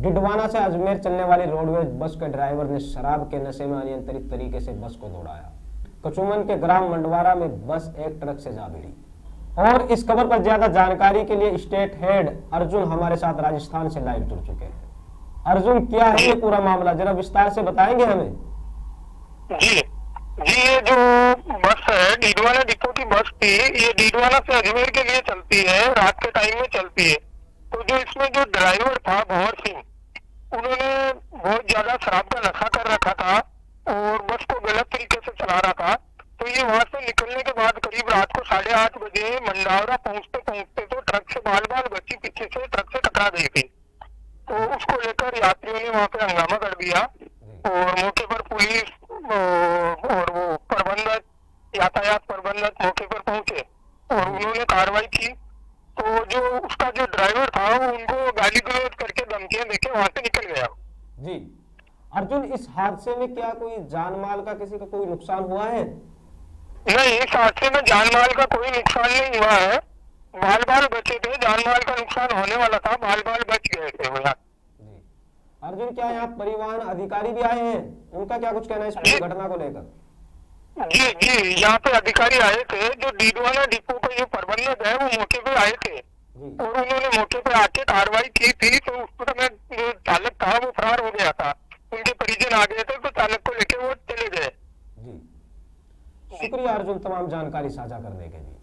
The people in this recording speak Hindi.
डिडवाना से अजमेर चलने वाली रोडवेज़ बस के ड्राइवर ने शराब के नशे में अनियंत्रित तरीके से बस को दौड़ाया। कचुमन के ग्राम मंडवारा में बस एक ट्रक से जा भिड़ी। और इस खबर पर ज़्यादा जानकारी के लिए स्टेट हेड अर्जुन हमारे साथ राजस्थान से लाइव जुड़ चुके हैं। अर्जुन, क्या है ये पूरा मामला? जरा विस्तार से बताएँगे हमें। जी जी, ये जो बस है, डीडवाना डिपो की बस थी ये डीडवाना से अजमेर के लिए चलती है, रात के टाइम में चलती है। तो जो इसमें जो ड्राइवर था, भंवर सिंह शराब का नशा कर रखा था और बस को गलत तरीके से चला रहा था। तो ये वहाँ से निकलने के बाद करीब रात को साढ़े आठ बजे मंडावरा पहुँचते पहुँचते तो ट्रक से बाल बाल बच्ची पीछे से ट्रक से टकरा गई थी। तो उसको लेकर यात्रियों ने वहाँ पे हंगामा कर दिया और मौके पर पुलिस और वो प्रबंधक, यातायात प्रबंधक मौके पर पहुँचे और उन्होंने कार्रवाई की। तो जो उसका जो ड्राइवर था, वो उनको गाली गलौज करके धमकियाँ देके वहाँ से निकल गया। जी। अर्जुन इस हादसे में क्या कोई जान माल का किसी का कोई नुकसान हुआ है? नहीं इस हादसे में जान माल का कोई नुकसान नहीं हुआ है। बाल बाल बचे थे जान माल का नुकसान होने वाला था बाल बाल बच गए थे अर्जुन क्या यहाँ परिवहन अधिकारी भी आए हैं? उनका क्या कुछ कहना है इस पूरी घटना को लेकर? जी जी यहाँ पे अधिकारी आए थे जो डीडवाना डिपो का जो प्रबंधक है वो मौके पे आए थे। और उन्होंने मौके पे आके कार्रवाई की थी तो उस समय जो चालक था वो फरार हो गया था उनके परिजन आ गए थे तो चालक को लेके वो चले गए जी शुक्रिया अर्जुन तमाम जानकारी साझा करने के लिए।